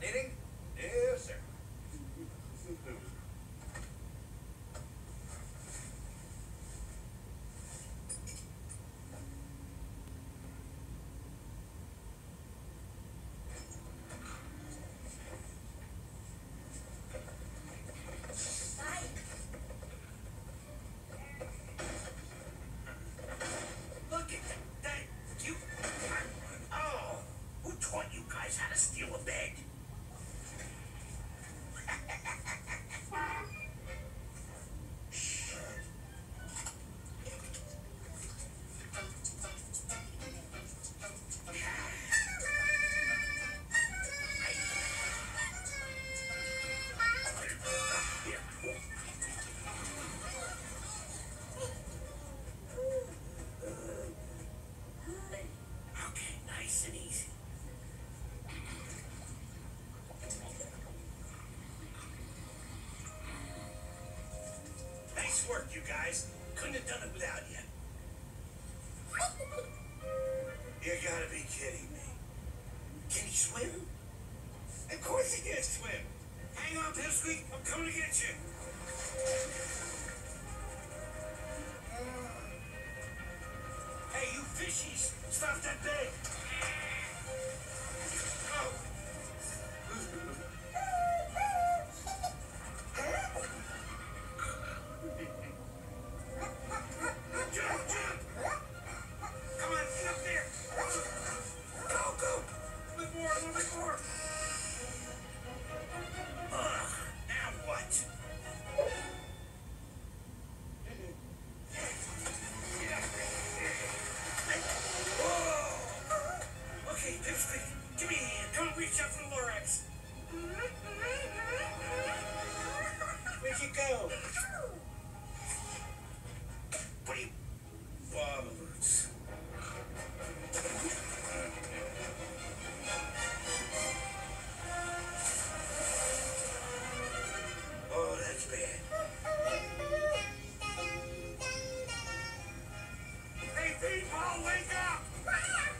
about knitting. No, sir. Look at that. that you. Oh, who taught you guys how to steal a bed? You guys. Couldn't have done it without you. You gotta be kidding me. Can he swim? Of course he can swim. Hang on, Pipsqueak. I'm coming to get you. You go? Oh, that's bad. Hey, people, wake up!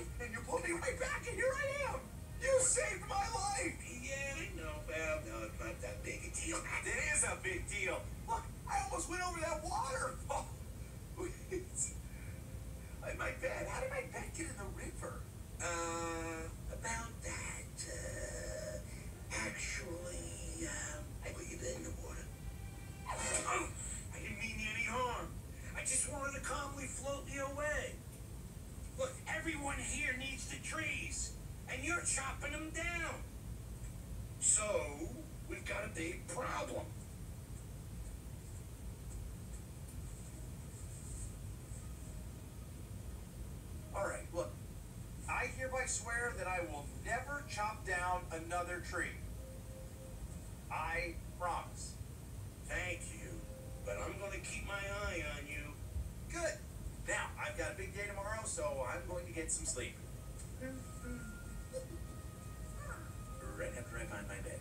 Into and you pulled me right back, and here I am! You saved my life! Yeah, I know. Well, no, it's not that big a deal. It is a big deal. Look, I almost went over that water. Oh, wait. My bed. How did my bed get in the river? Uh, about that. Uh, everyone here needs the trees, and you're chopping them down. So, we've got a big problem. All right, look, I I hereby swear that I will never chop down another tree. I promise. Thank you, but I'm gonna keep my eye on you. Good. Now, I've got a big day tomorrow, so I'm going to get some sleep. Mm-hmm. right after I find my bed.